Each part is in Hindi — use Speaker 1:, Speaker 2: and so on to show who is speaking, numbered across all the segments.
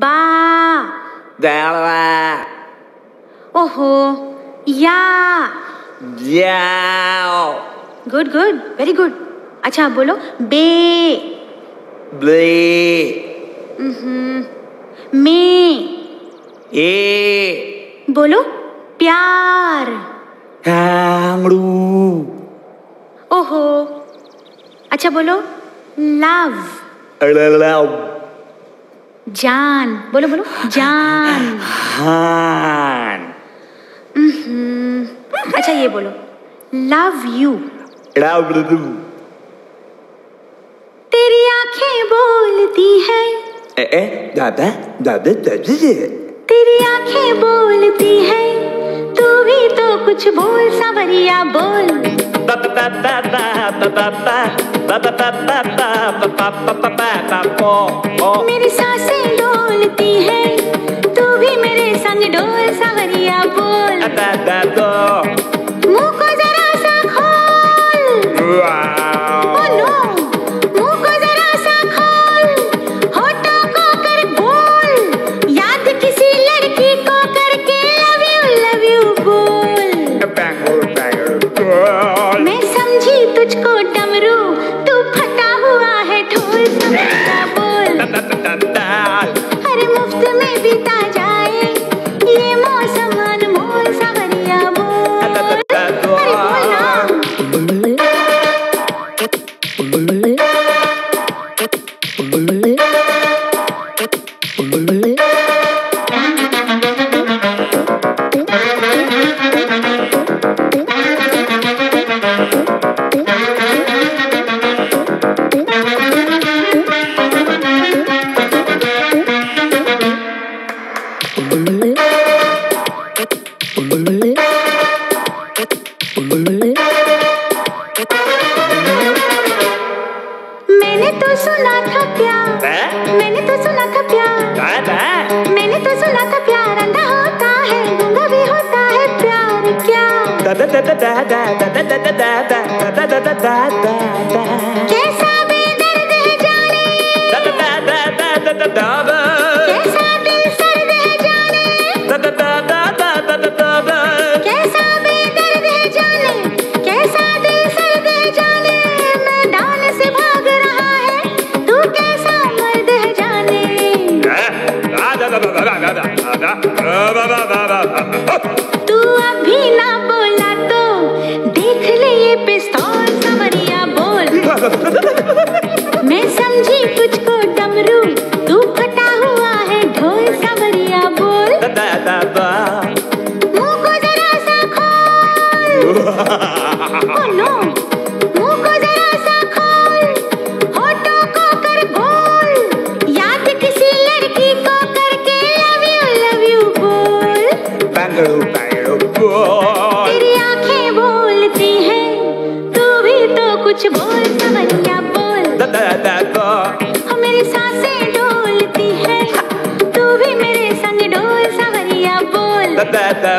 Speaker 1: बा. ओहो या. गुड गुड वेरी गुड अच्छा बोलो बे
Speaker 2: Ble.
Speaker 1: में
Speaker 2: E.
Speaker 1: बोलो प्यार. ओहो अच्छा बोलो लव
Speaker 2: Lalau.
Speaker 1: जान बोलो बोलो जान
Speaker 2: Han.
Speaker 1: अच्छा ये बोलो लव यू
Speaker 2: Laulu.
Speaker 1: तेरी आँखें बोलती हैं
Speaker 2: Eh eh. Dada. Dada. Dada.
Speaker 1: तेरी आँखें बोलती हैं तू भी कुछ बोल, सावरिया बोल। मेरी साँसें डोलती है, तू भी मेरे संग डोल, सावरिया बोल। कैसा बेदर्द है जाने कैसा दिल सर्द है जाने कैसा बेदर्द है जाने कैसा दिल सर्द है जाने मैदान से भाग रहा है तू कैसा मर्द है जाने खोल ओ मुँह को जरा सा खोल होठों को कर बोल याद किसी लड़की को करके लव यू लव यू बोल
Speaker 2: Bangalore, Bangalore, boy.
Speaker 1: तेरी आँखें बोलती हैं तू भी तो कुछ बोल सवरिया बोल
Speaker 2: da da da.
Speaker 1: हो मेरी साँसें डोलती हैं तू भी मेरे संग डोल सवरिया बोल
Speaker 2: da da.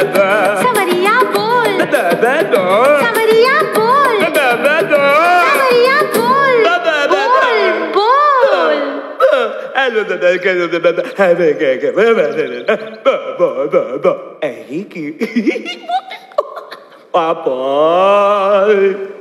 Speaker 2: Henrique. Papai.